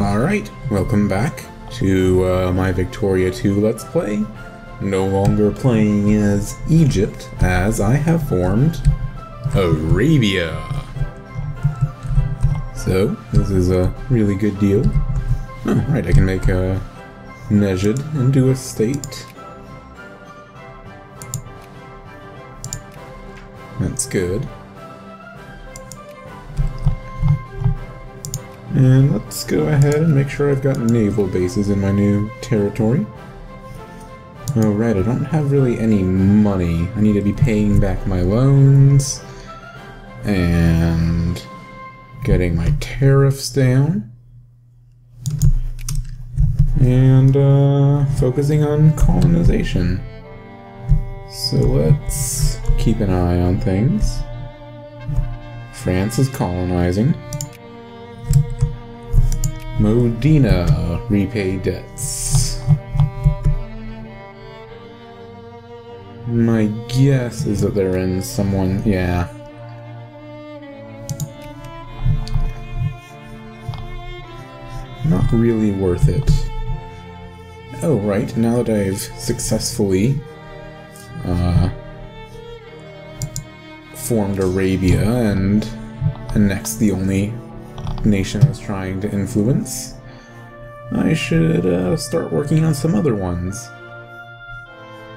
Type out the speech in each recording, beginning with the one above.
Alright, welcome back to uh, my Victoria 2 Let's Play. No longer playing as Egypt, as I have formed Arabia. So, this is a really good deal. Oh, right, I can make a Nejid into a state. That's good. And let's go ahead and make sure I've got naval bases in my new territory. Alright, I don't have really any money. I need to be paying back my loans and getting my tariffs down and uh, focusing on colonization. So let's keep an eye on things. France is colonizing. Modena repay debts. My guess is that they're in someone, yeah. Not really worth it. Oh, right, now that I've successfully uh, formed Arabia and annexed the only nation I was trying to influence, I should uh, start working on some other ones.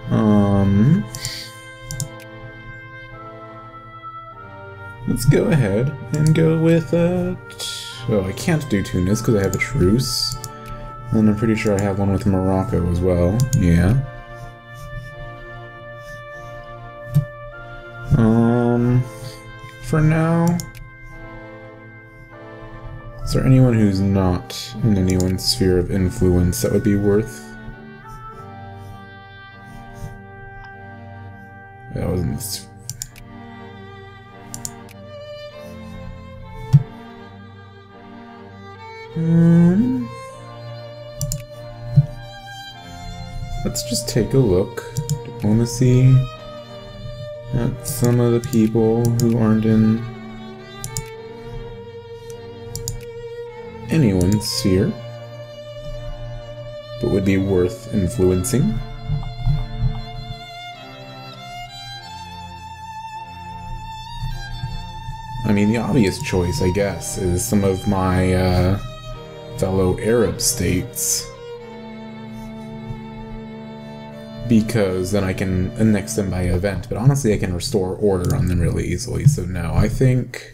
Um, let's go ahead and go with, uh, oh, I can't do Tunis because I have a truce. And I'm pretty sure I have one with Morocco as well. Yeah. Um, for now, is there anyone who's not in anyone's sphere of influence that would be worth? That wasn't. Hmm. Let's just take a look. Diplomacy. At some of the people who aren't in anyone's sphere, but would be worth influencing. I mean, the obvious choice, I guess, is some of my uh, fellow Arab states. Because then I can annex them by event, but honestly, I can restore order on them really easily, so no, I think.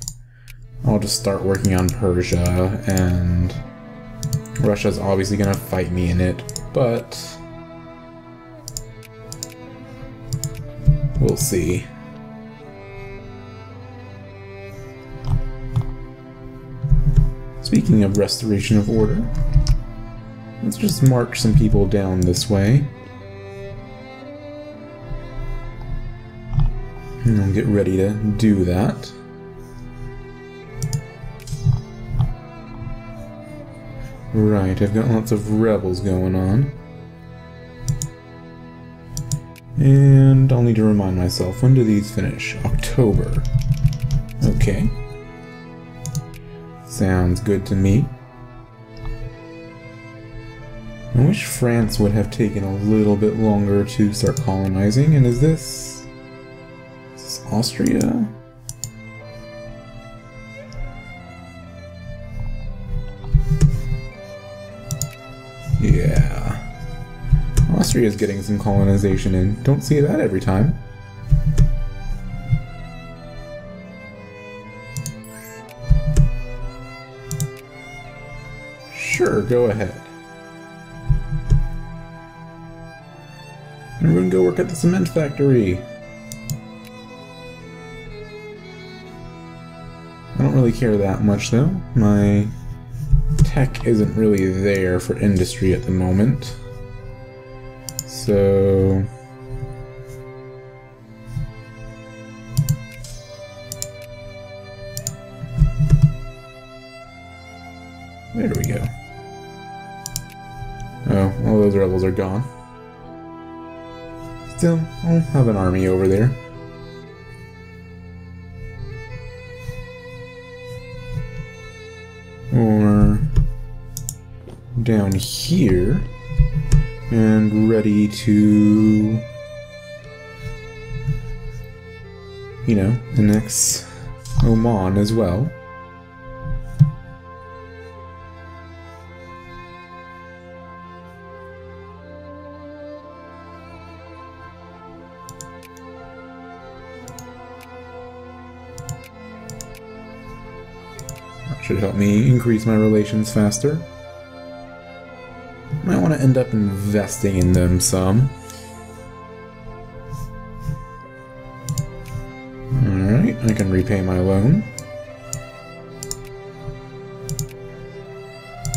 I'll just start working on Persia, and Russia's obviously gonna fight me in it, but we'll see. Speaking of restoration of order, let's just march some people down this way. And I'll get ready to do that. Right, I've got lots of rebels going on. And I'll need to remind myself, when do these finish? October. Okay. Sounds good to me. I wish France would have taken a little bit longer to start colonizing, and is this... Is this Austria? Austria's getting some colonization in. Don't see that every time. Sure, go ahead. Everyone go work at the cement factory. I don't really care that much though. My tech isn't really there for industry at the moment. So... There we go. Oh, all those rebels are gone. Still, I'll have an army over there. Or down here and ready to, you know, annex Oman as well. That should help me increase my relations faster. End up investing in them some. Alright, I can repay my loan.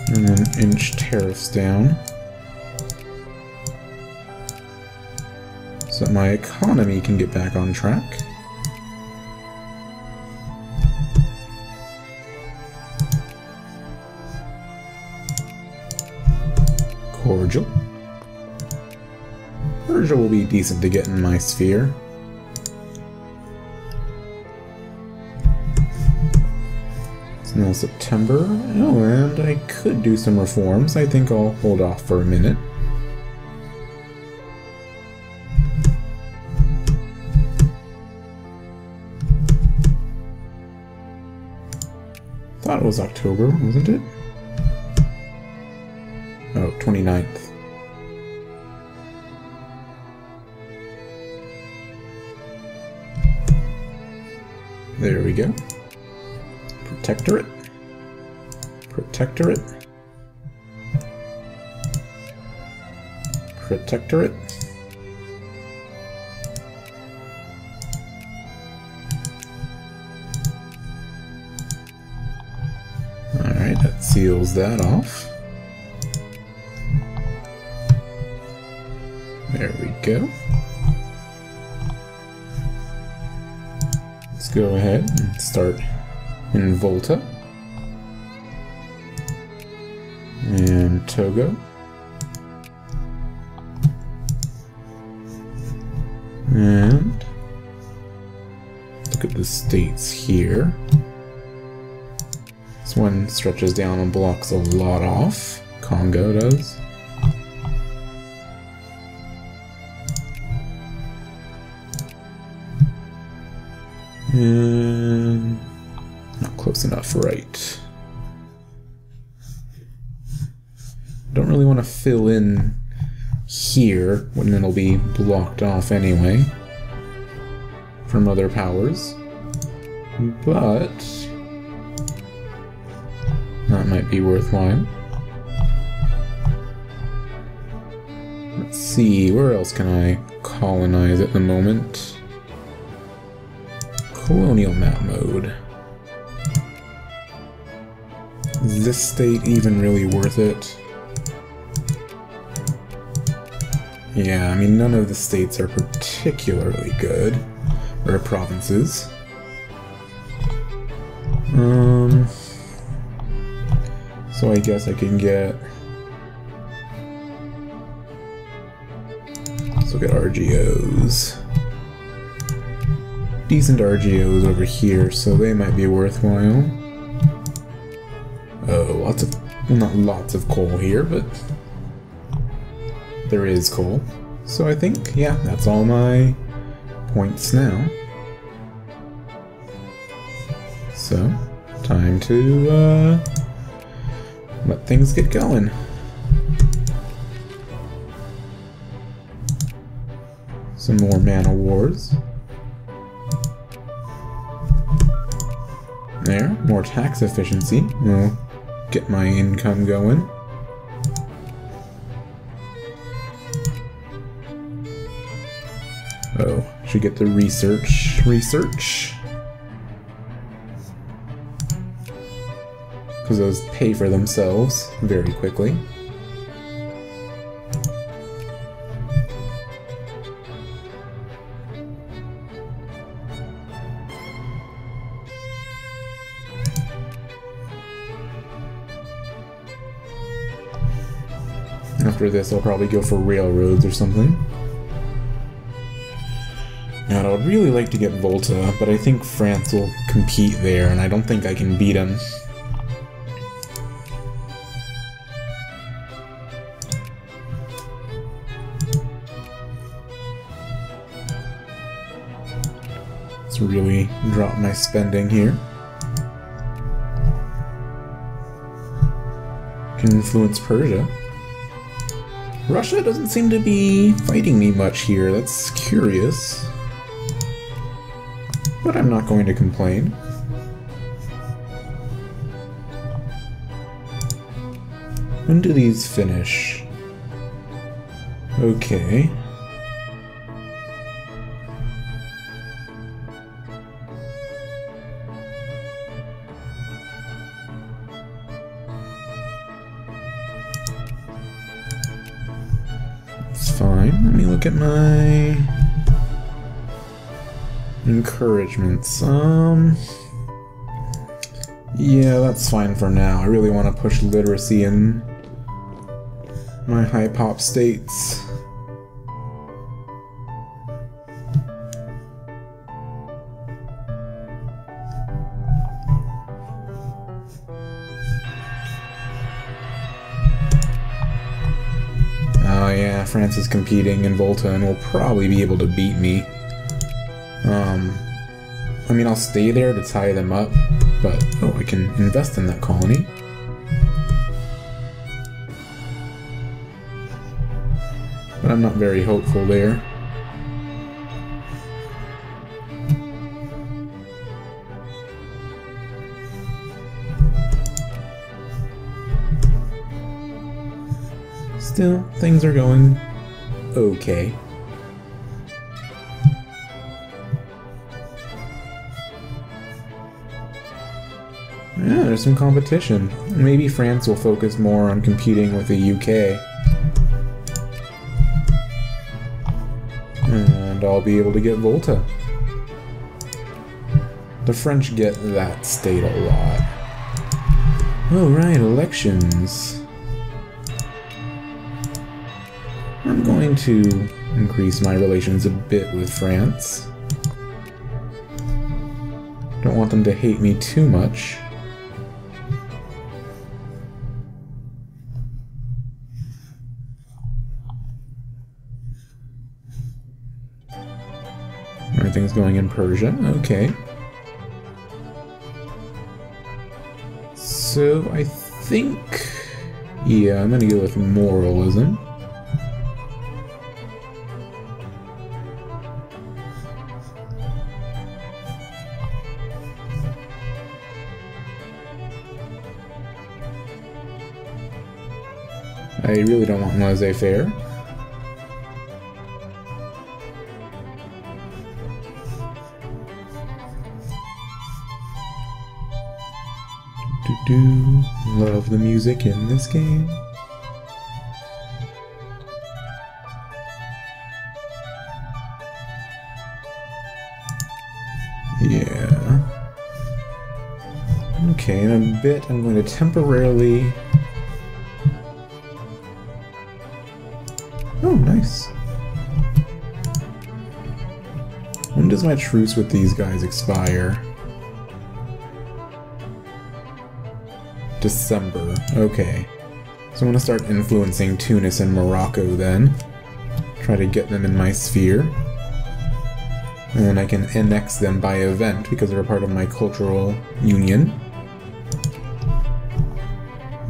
And then inch tariffs down. So that my economy can get back on track. Be decent to get in my sphere. It's now September. Oh, and I could do some reforms. I think I'll hold off for a minute. Thought it was October, wasn't it? Oh, 29th. There we go. Protectorate. Protectorate. Protectorate. Alright, that seals that off. There we go. Go ahead and start in Volta. And Togo. And look at the states here. This one stretches down and blocks a lot off. Congo does. And not close enough, right. Don't really want to fill in here when it'll be blocked off anyway from other powers. But that might be worthwhile. Let's see, where else can I colonize at the moment? Colonial map mode. Is this state even really worth it? Yeah, I mean, none of the states are particularly good. Or provinces. Um... So I guess I can get... Let's look at RGOs decent RGOs over here, so they might be worthwhile. Oh, lots of, well, not lots of coal here, but there is coal. So I think, yeah, that's all my points now. So, time to uh, let things get going. Some more man-o'-wars. There, more tax efficiency will get my income going. Oh, should get the research. Research. Because those pay for themselves very quickly. After this, I'll probably go for railroads or something. And I would really like to get Volta, but I think France will compete there, and I don't think I can beat them. Let's really drop my spending here. Can influence Persia. Russia doesn't seem to be fighting me much here. That's curious. But I'm not going to complain. When do these finish? Okay. Let me look at my encouragements. Um, yeah, that's fine for now. I really want to push literacy in my high pop states. Is competing in Volta and will probably be able to beat me. Um, I mean, I'll stay there to tie them up, but oh, I can invest in that colony. But I'm not very hopeful there. Still, things are going okay. Yeah, there's some competition. Maybe France will focus more on competing with the UK. And I'll be able to get Volta. The French get that state a lot. Oh right, elections. Going to increase my relations a bit with France. Don't want them to hate me too much. Everything's going in Persia, okay. So I think... Yeah, I'm gonna go with moralism. I really don't want laissez-faire. Do do love the music in this game. Yeah. Okay, in a bit I'm going to temporarily does my truce with these guys expire? December. Okay. So I'm gonna start influencing Tunis and Morocco then. Try to get them in my sphere. And then I can annex them by event because they're a part of my cultural union.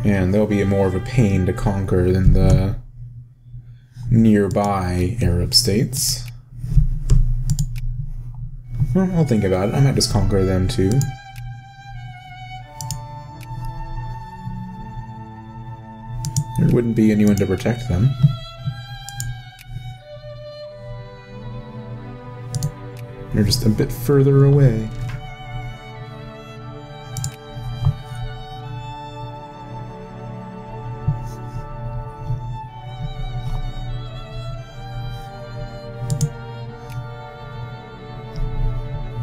And they'll be more of a pain to conquer than the nearby Arab states. I'll think about it. I might just conquer them too. There wouldn't be anyone to protect them. They're just a bit further away.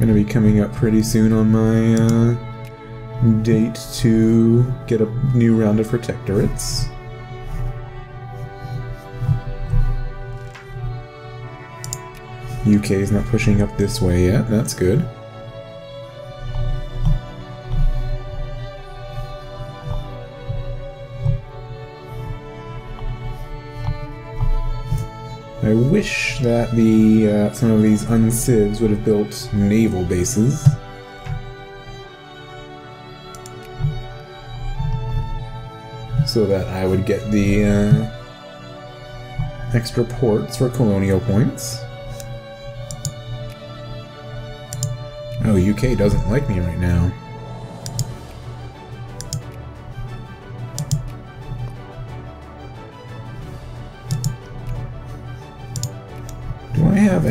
Gonna be coming up pretty soon on my uh, date to get a new round of protectorates. UK is not pushing up this way yet, that's good. That the uh, some of these uncivs would have built naval bases. So that I would get the uh, extra ports for colonial points. Oh, UK doesn't like me right now.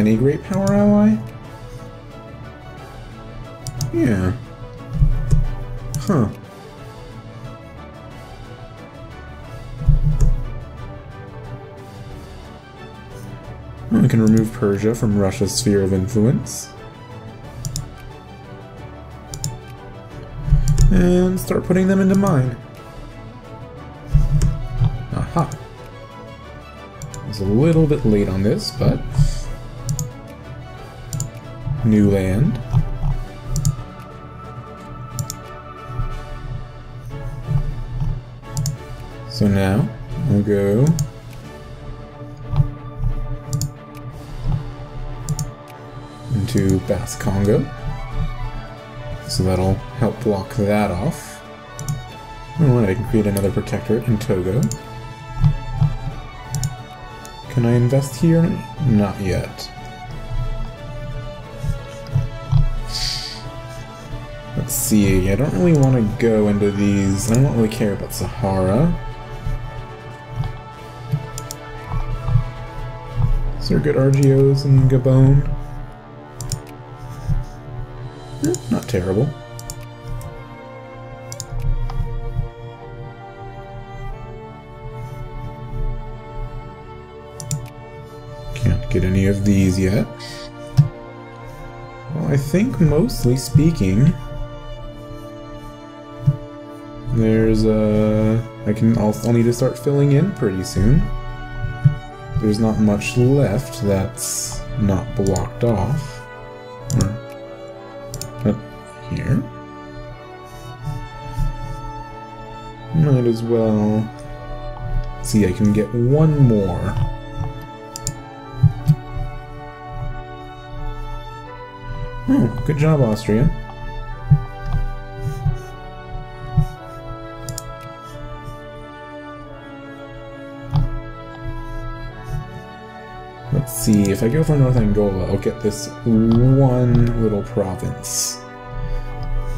Any great power ally? Yeah. Huh. I can remove Persia from Russia's sphere of influence. And start putting them into mine. Aha. I was a little bit late on this, but... New land. So now, I'll go into Bas Congo. So that'll help block that off. Oh, I can create another protectorate in Togo. Can I invest here? Not yet. See, I don't really want to go into these, I don't really care about Sahara. Is there good RGOs in Gabon? Not terrible. Can't get any of these yet. Well, I think mostly speaking, there's a... I can also I'll need to start filling in pretty soon. There's not much left that's not blocked off. Or, but here. Might as well... See, I can get one more. Oh, good job, Austria. Let's see, if I go for North Angola, I'll get this one little province.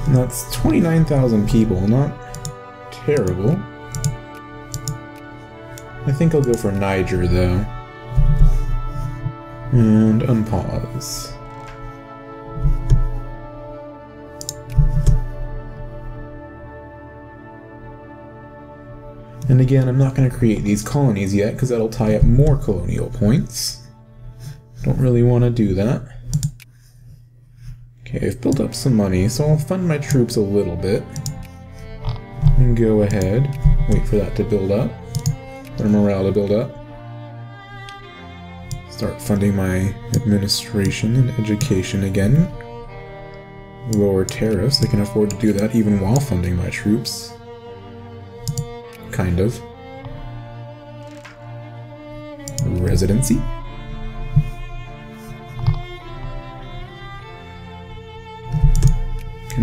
And that's 29,000 people, not terrible. I think I'll go for Niger, though. And unpause. And again, I'm not going to create these colonies yet, because that'll tie up more colonial points. Don't really want to do that. Okay, I've built up some money, so I'll fund my troops a little bit. And go ahead, wait for that to build up. Their morale to build up. Start funding my administration and education again. Lower tariffs, I can afford to do that even while funding my troops. Kind of. Residency?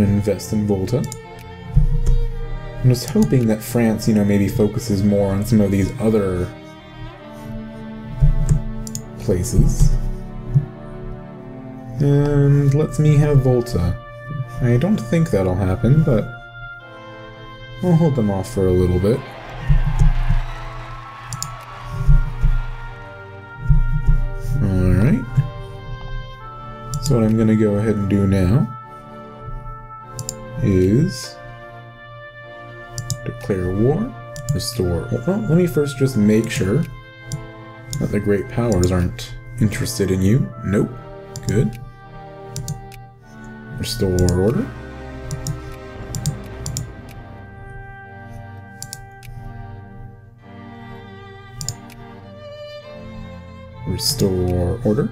Invest in Volta. I'm just hoping that France, you know, maybe focuses more on some of these other places. And lets me have Volta. I don't think that'll happen, but I'll hold them off for a little bit. Alright. So what I'm gonna go ahead and do now is declare war, restore. Well, let me first just make sure that the great powers aren't interested in you. Nope. Good. Restore order. Restore order.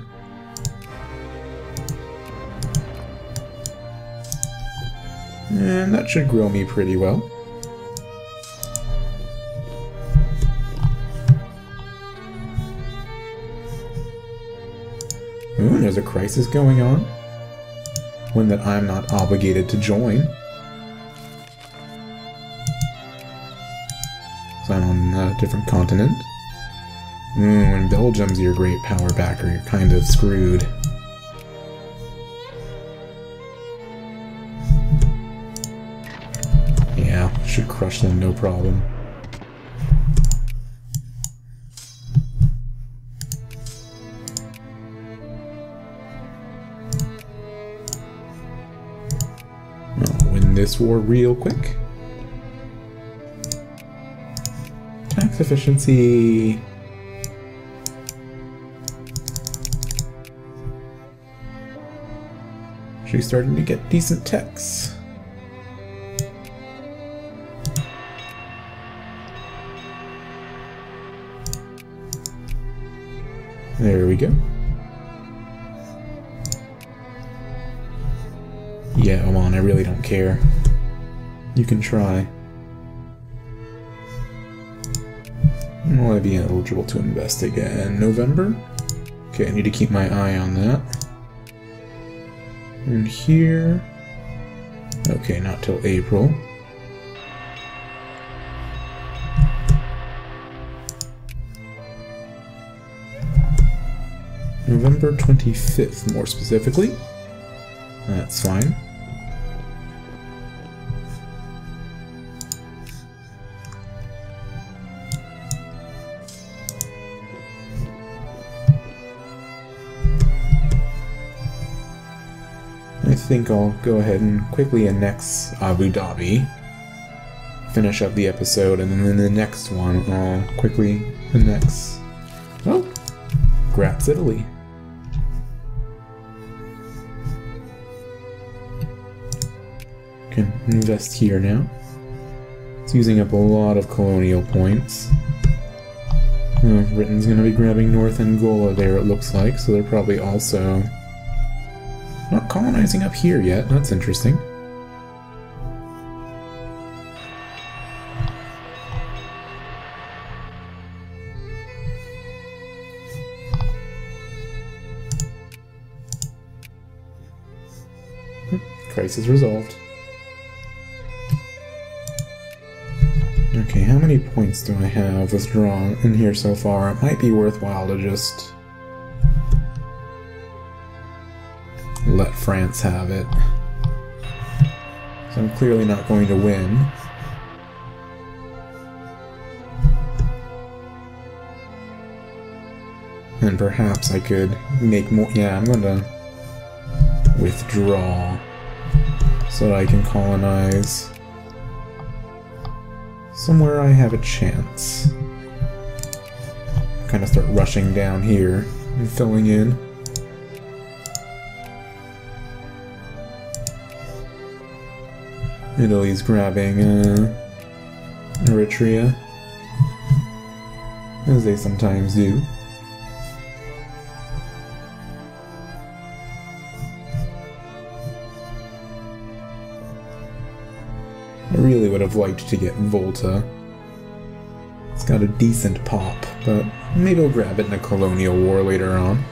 And that should grow me pretty well. Ooh, there's a crisis going on. One that I'm not obligated to join. So I'm on a different continent. Mm, when Belgium's your great power backer, you're kind of screwed. Crush them no problem. I'll win this war real quick. Tax efficiency. She's starting to get decent techs. There we go. Yeah, come on, I really don't care. You can try. Will I be eligible to invest again? November? Okay, I need to keep my eye on that. And here... Okay, not till April. November 25th, more specifically. That's fine. I think I'll go ahead and quickly annex Abu Dhabi, finish up the episode, and then in the next one I'll quickly annex. Oh, Graz, Italy. Invest here now. It's using up a lot of colonial points. Oh, Britain's gonna be grabbing North Angola there, it looks like, so they're probably also not colonizing up here yet. That's interesting. Hmm, crisis resolved. Okay, how many points do I have withdrawn in here so far? It might be worthwhile to just let France have it. So I'm clearly not going to win. And perhaps I could make more. Yeah, I'm going to withdraw so that I can colonize somewhere I have a chance. Kind of start rushing down here and filling in. Italy's grabbing uh, Eritrea, as they sometimes do. Would have liked to get Volta. It's got a decent pop, but maybe I'll grab it in a colonial war later on.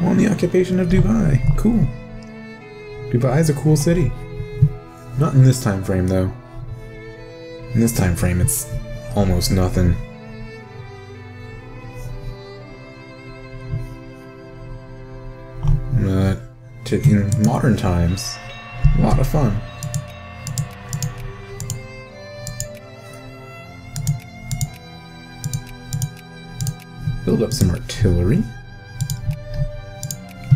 On the occupation of Dubai. Cool. Dubai is a cool city. Not in this time frame though. In this time frame it's almost nothing. But in modern times, a lot of fun. Build up some artillery.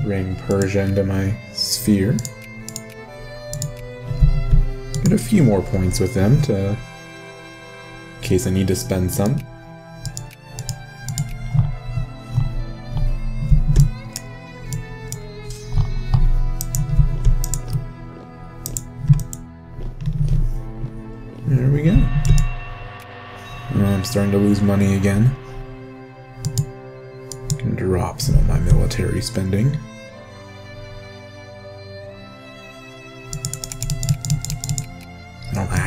Bring Persia into my sphere. Get a few more points with them to... in case I need to spend some. There we go. I'm starting to lose money again. Can drop some of my military spending.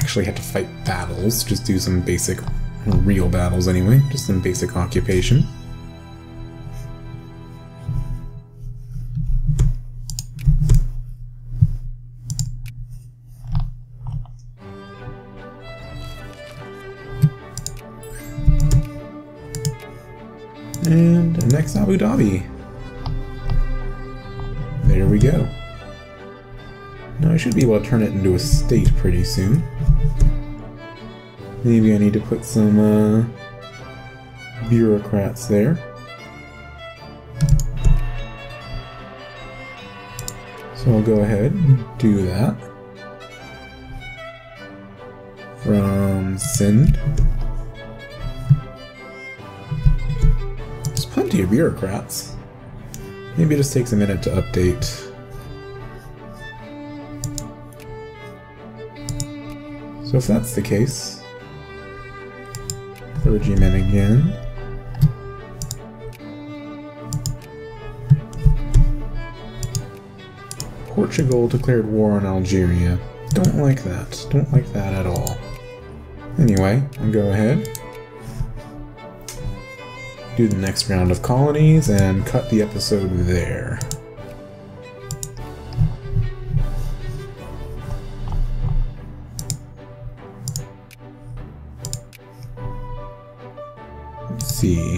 Actually to fight battles, just do some basic, real battles anyway, just some basic occupation. And next Abu Dhabi. There we go. Now I should be able to turn it into a state pretty soon. Maybe I need to put some uh, bureaucrats there. So I'll go ahead and do that. From Sind. There's plenty of bureaucrats. Maybe it just takes a minute to update. So if that's the case, clergymen again. Portugal declared war on Algeria. Don't like that. Don't like that at all. Anyway, I'll go ahead. Do the next round of colonies and cut the episode there. See.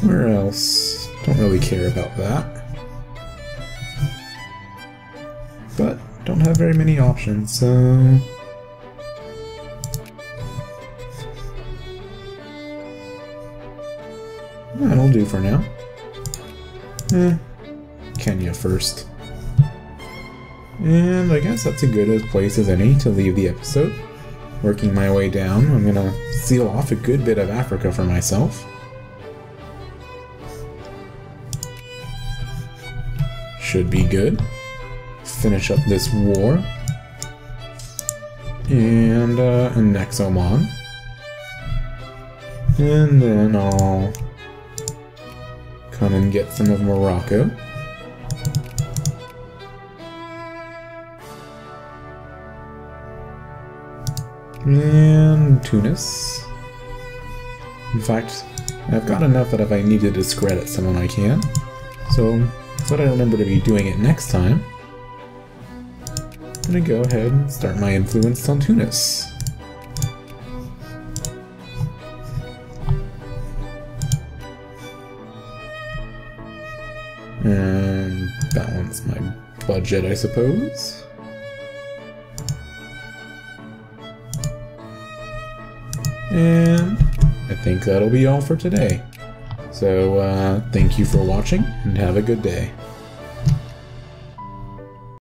Where else? Don't really care about that. But don't have very many options, so... That'll do for now. Eh, Kenya first. And I guess that's a good as place as any to leave the episode. Working my way down, I'm gonna seal off a good bit of Africa for myself. Should be good. Finish up this war. And uh, annex Oman. And then I'll come and get some of Morocco. And Tunis. In fact, I've got enough that if I need to discredit someone I can. So, let I remember to be doing it next time. I'm gonna go ahead and start my influence on Tunis. And balance my budget, I suppose. And I think that'll be all for today. So uh, thank you for watching and have a good day.